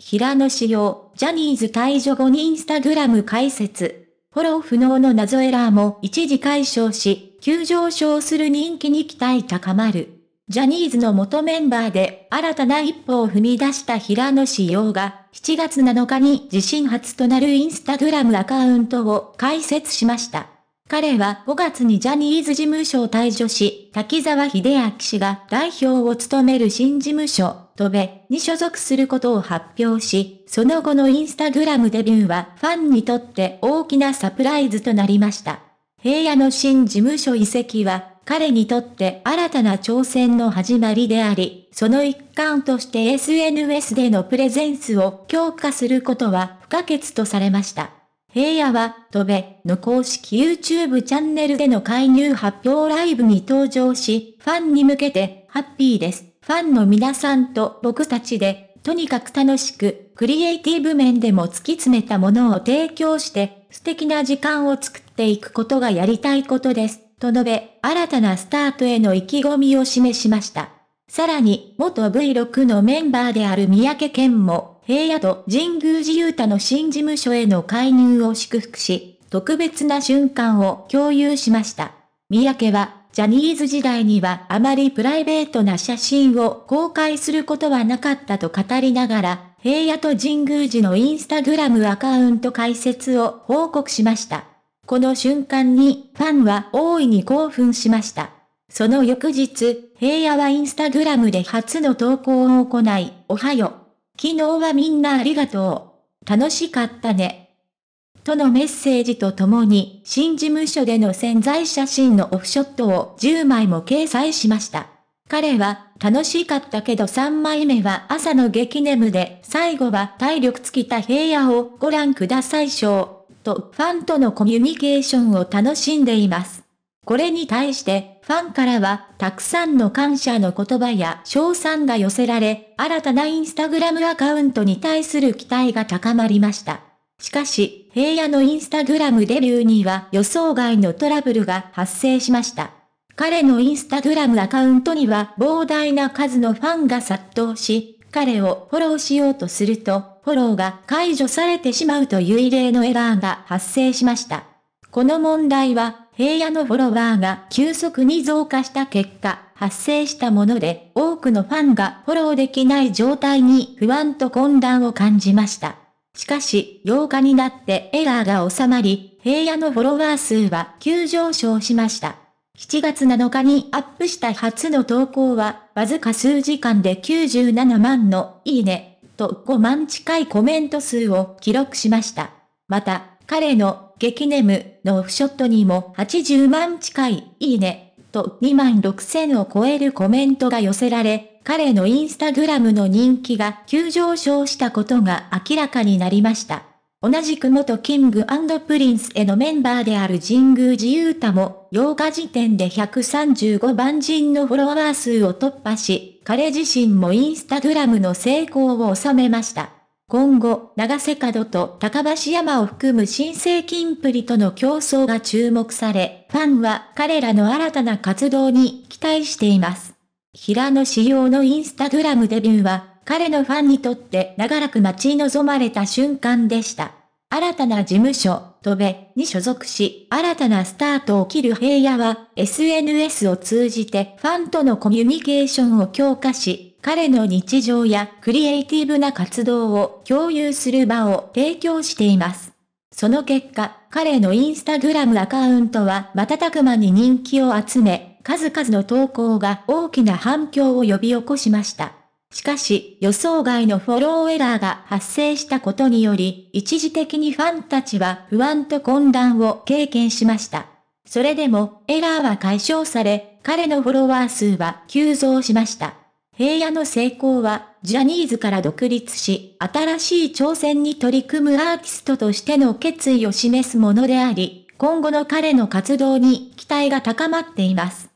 平野志陽、ジャニーズ退場後にインスタグラム開設。フォロー不能の謎エラーも一時解消し、急上昇する人気に期待高まる。ジャニーズの元メンバーで新たな一歩を踏み出した平野志陽が7月7日に自身初となるインスタグラムアカウントを開設しました。彼は5月にジャニーズ事務所を退場し、滝沢秀明氏が代表を務める新事務所、トベに所属することを発表し、その後のインスタグラムデビューはファンにとって大きなサプライズとなりました。平野の新事務所移籍は彼にとって新たな挑戦の始まりであり、その一環として SNS でのプレゼンスを強化することは不可欠とされました。平野は、トベの公式 YouTube チャンネルでの介入発表ライブに登場し、ファンに向けて、ハッピーです。ファンの皆さんと僕たちで、とにかく楽しく、クリエイティブ面でも突き詰めたものを提供して、素敵な時間を作っていくことがやりたいことです。と述べ、新たなスタートへの意気込みを示しました。さらに、元 V6 のメンバーである三宅健も、平野と神宮寺勇太の新事務所への介入を祝福し、特別な瞬間を共有しました。三宅は、ジャニーズ時代にはあまりプライベートな写真を公開することはなかったと語りながら、平野と神宮寺のインスタグラムアカウント開設を報告しました。この瞬間にファンは大いに興奮しました。その翌日、平野はインスタグラムで初の投稿を行い、おはよう。昨日はみんなありがとう。楽しかったね。とのメッセージとともに、新事務所での潜在写真のオフショットを10枚も掲載しました。彼は、楽しかったけど3枚目は朝の激眠で、最後は体力尽きた平野をご覧ください賞。とファンとのコミュニケーションを楽しんでいます。これに対してファンからはたくさんの感謝の言葉や賞賛が寄せられ、新たなインスタグラムアカウントに対する期待が高まりました。しかし、平野のインスタグラムデビューには予想外のトラブルが発生しました。彼のインスタグラムアカウントには膨大な数のファンが殺到し、彼をフォローしようとすると、フォローが解除されてしまうという異例のエラーが発生しました。この問題は、平野のフォロワーが急速に増加した結果、発生したもので、多くのファンがフォローできない状態に不安と混乱を感じました。しかし、8日になってエラーが収まり、平野のフォロワー数は急上昇しました。7月7日にアップした初の投稿は、わずか数時間で97万のいいねと5万近いコメント数を記録しました。また、彼の激眠のオフショットにも80万近いいいねと2万6千を超えるコメントが寄せられ、彼のインスタグラムの人気が急上昇したことが明らかになりました。同じく元キングプリンスへのメンバーである神宮寺勇太も8日時点で135万人のフォロワー数を突破し、彼自身もインスタグラムの成功を収めました。今後、長瀬角と高橋山を含む新生金プリとの競争が注目され、ファンは彼らの新たな活動に期待しています。平野仕様のインスタグラムデビューは彼のファンにとって長らく待ち望まれた瞬間でした。新たな事務所、トベに所属し、新たなスタートを切る平野は、SNS を通じてファンとのコミュニケーションを強化し、彼の日常やクリエイティブな活動を共有する場を提供しています。その結果、彼のインスタグラムアカウントは瞬く間に人気を集め、数々の投稿が大きな反響を呼び起こしました。しかし、予想外のフォローエラーが発生したことにより、一時的にファンたちは不安と混乱を経験しました。それでも、エラーは解消され、彼のフォロワー数は急増しました。平野の成功は、ジャニーズから独立し、新しい挑戦に取り組むアーティストとしての決意を示すものであり、今後の彼の活動に期待が高まっています。